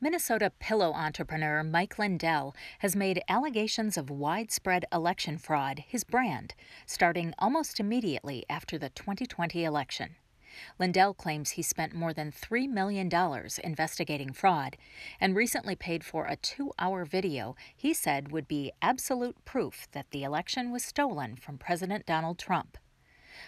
Minnesota pillow entrepreneur Mike Lindell has made allegations of widespread election fraud his brand, starting almost immediately after the 2020 election. Lindell claims he spent more than $3 million investigating fraud and recently paid for a two hour video he said would be absolute proof that the election was stolen from President Donald Trump.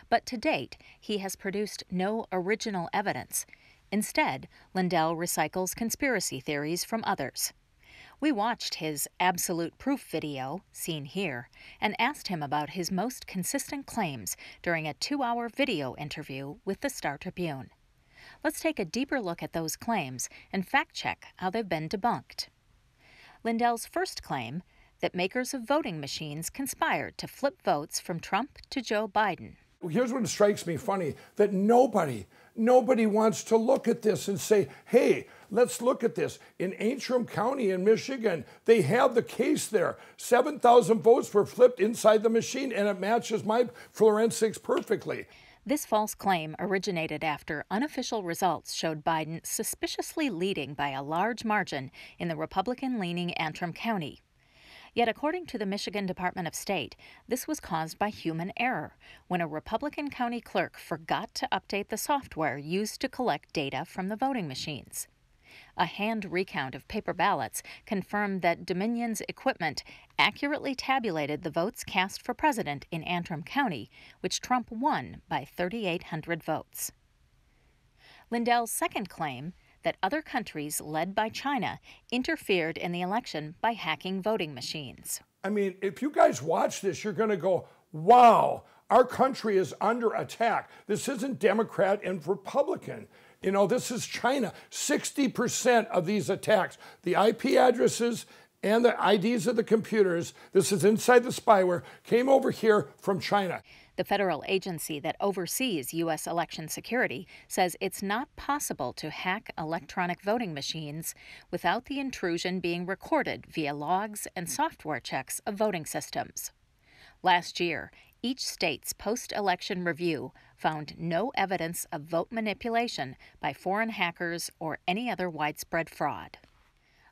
But to date, he has produced no original evidence Instead, Lindell recycles conspiracy theories from others. We watched his absolute proof video, seen here, and asked him about his most consistent claims during a two hour video interview with the Star Tribune. Let's take a deeper look at those claims and fact check how they've been debunked. Lindell's first claim that makers of voting machines conspired to flip votes from Trump to Joe Biden. Here's what strikes me funny that nobody, nobody wants to look at this and say, hey, let's look at this. In Antrim County in Michigan, they have the case there. 7,000 votes were flipped inside the machine, and it matches my forensics perfectly. This false claim originated after unofficial results showed Biden suspiciously leading by a large margin in the Republican leaning Antrim County. Yet, according to the Michigan Department of State, this was caused by human error when a Republican county clerk forgot to update the software used to collect data from the voting machines. A hand recount of paper ballots confirmed that Dominion's equipment accurately tabulated the votes cast for president in Antrim County, which Trump won by 3,800 votes. Lindell's second claim that other countries, led by China, interfered in the election by hacking voting machines. I mean, if you guys watch this, you're going to go, wow, our country is under attack. This isn't Democrat and Republican. You know, this is China. 60% of these attacks, the IP addresses and the IDs of the computers, this is inside the spyware, came over here from China. The federal agency that oversees U.S. election security says it's not possible to hack electronic voting machines without the intrusion being recorded via logs and software checks of voting systems. Last year, each state's post election review found no evidence of vote manipulation by foreign hackers or any other widespread fraud.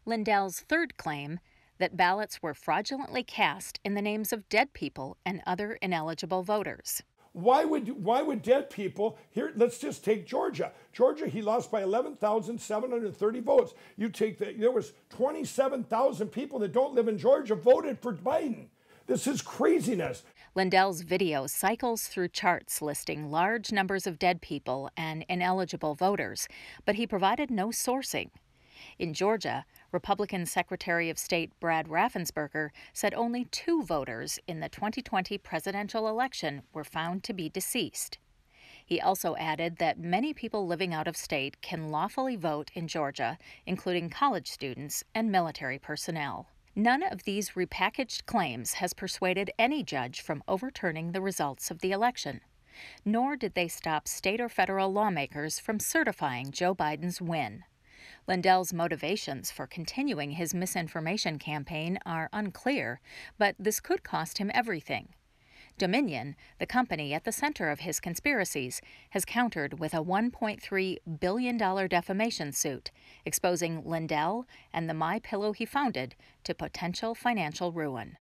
Lindell's third claim that ballots were fraudulently cast in the names of dead people and other ineligible voters. Why would why would dead people here? Let's just take Georgia. Georgia, he lost by eleven thousand seven hundred thirty votes. You take that there was twenty seven thousand people that don't live in Georgia voted for Biden. This is craziness. Lindell's video cycles through charts listing large numbers of dead people and ineligible voters, but he provided no sourcing. In Georgia, Republican Secretary of State Brad Raffensperger said only two voters in the 2020 presidential election were found to be deceased. He also added that many people living out of state can lawfully vote in Georgia, including college students and military personnel. None of these repackaged claims has persuaded any judge from overturning the results of the election. Nor did they stop state or federal lawmakers from certifying Joe Biden's win. Lindell's motivations for continuing his misinformation campaign are unclear, but this could cost him everything. Dominion, the company at the center of his conspiracies, has countered with a $1.3 billion defamation suit, exposing Lindell and the My Pillow he founded to potential financial ruin.